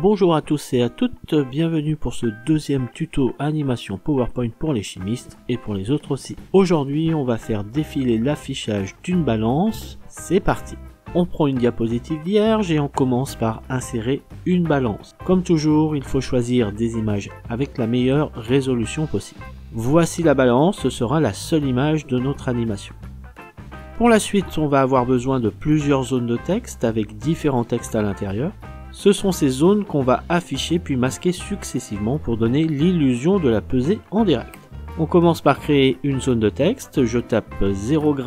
Bonjour à tous et à toutes, bienvenue pour ce deuxième tuto animation PowerPoint pour les chimistes et pour les autres aussi. Aujourd'hui on va faire défiler l'affichage d'une balance, c'est parti on prend une diapositive vierge et on commence par insérer une balance. Comme toujours, il faut choisir des images avec la meilleure résolution possible. Voici la balance, ce sera la seule image de notre animation. Pour la suite, on va avoir besoin de plusieurs zones de texte avec différents textes à l'intérieur. Ce sont ces zones qu'on va afficher puis masquer successivement pour donner l'illusion de la pesée en direct. On commence par créer une zone de texte, je tape 0 g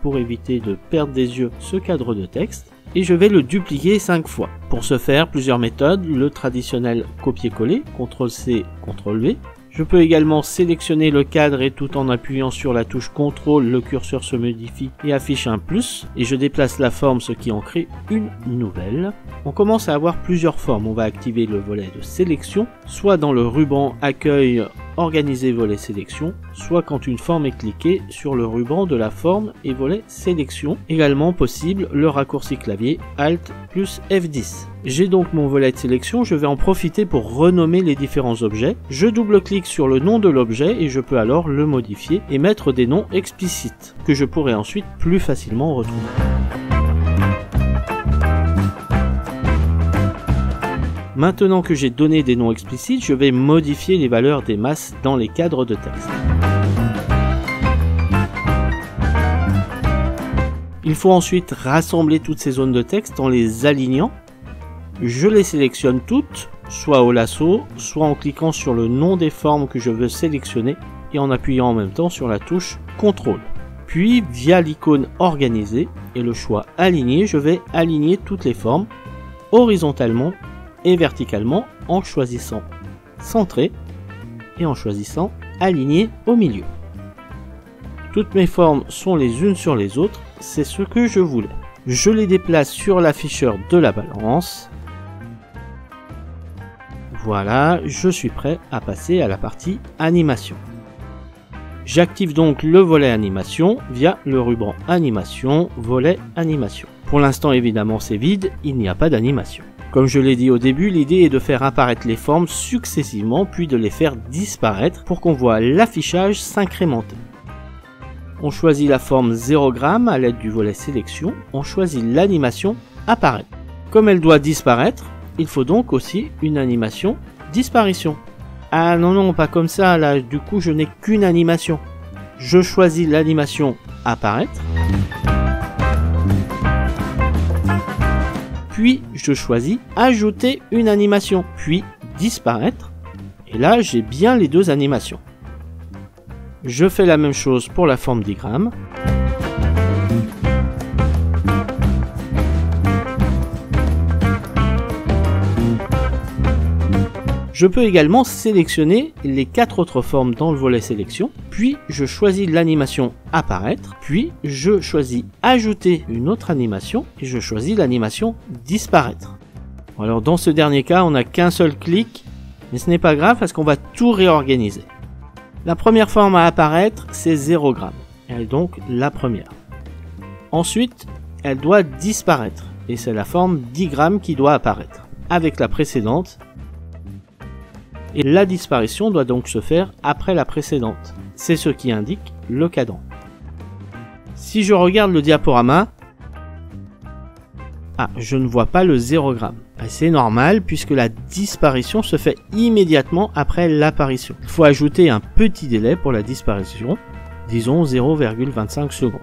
pour éviter de perdre des yeux ce cadre de texte et je vais le dupliquer 5 fois. Pour ce faire, plusieurs méthodes, le traditionnel copier-coller, CTRL-C, CTRL-V, je peux également sélectionner le cadre et tout en appuyant sur la touche CTRL, le curseur se modifie et affiche un plus et je déplace la forme ce qui en crée une nouvelle. On commence à avoir plusieurs formes. On va activer le volet de sélection, soit dans le ruban accueil organiser volet sélection, soit quand une forme est cliquée sur le ruban de la forme et volet sélection. Également possible le raccourci clavier Alt plus F10. J'ai donc mon volet de sélection, je vais en profiter pour renommer les différents objets. Je double-clique sur le nom de l'objet et je peux alors le modifier et mettre des noms explicites que je pourrai ensuite plus facilement retrouver. Maintenant que j'ai donné des noms explicites, je vais modifier les valeurs des masses dans les cadres de texte. Il faut ensuite rassembler toutes ces zones de texte en les alignant. Je les sélectionne toutes, soit au lasso, soit en cliquant sur le nom des formes que je veux sélectionner et en appuyant en même temps sur la touche CTRL. Puis, via l'icône Organiser et le choix Aligner, je vais aligner toutes les formes horizontalement verticalement en choisissant centrer et en choisissant aligner au milieu. Toutes mes formes sont les unes sur les autres, c'est ce que je voulais. Je les déplace sur l'afficheur de la balance. Voilà, je suis prêt à passer à la partie animation. J'active donc le volet animation via le ruban animation, volet animation. Pour l'instant évidemment c'est vide, il n'y a pas d'animation. Comme je l'ai dit au début, l'idée est de faire apparaître les formes successivement puis de les faire disparaître pour qu'on voit l'affichage s'incrémenter. On choisit la forme 0 g à l'aide du volet sélection, on choisit l'animation apparaître. Comme elle doit disparaître, il faut donc aussi une animation disparition. Ah non non, pas comme ça, là du coup je n'ai qu'une animation. Je choisis l'animation apparaître. Puis je choisis ajouter une animation, puis disparaître, et là j'ai bien les deux animations. Je fais la même chose pour la forme diagramme. Je peux également sélectionner les quatre autres formes dans le volet sélection, puis je choisis l'animation apparaître, puis je choisis ajouter une autre animation et je choisis l'animation disparaître. Alors dans ce dernier cas, on n'a qu'un seul clic, mais ce n'est pas grave parce qu'on va tout réorganiser. La première forme à apparaître, c'est 0 g. Elle est donc la première. Ensuite, elle doit disparaître, et c'est la forme 10 g qui doit apparaître. Avec la précédente, et la disparition doit donc se faire après la précédente. C'est ce qui indique le cadran. Si je regarde le diaporama, ah, je ne vois pas le 0 g. C'est normal puisque la disparition se fait immédiatement après l'apparition. Il faut ajouter un petit délai pour la disparition, disons 0,25 secondes.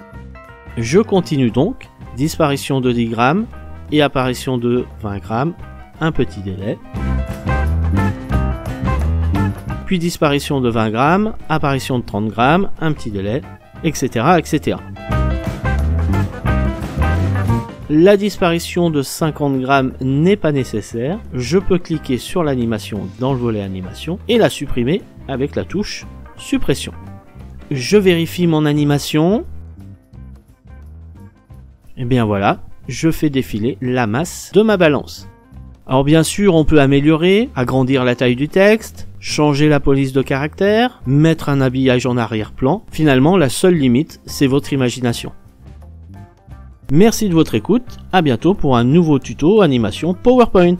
Je continue donc, disparition de 10 grammes et apparition de 20 grammes, un petit délai puis disparition de 20 grammes, apparition de 30 grammes, un petit délai, etc. etc. La disparition de 50 grammes n'est pas nécessaire. Je peux cliquer sur l'animation dans le volet animation et la supprimer avec la touche suppression. Je vérifie mon animation. Et bien voilà, je fais défiler la masse de ma balance. Alors bien sûr, on peut améliorer, agrandir la taille du texte, changer la police de caractère, mettre un habillage en arrière-plan. Finalement, la seule limite, c'est votre imagination. Merci de votre écoute, à bientôt pour un nouveau tuto animation PowerPoint.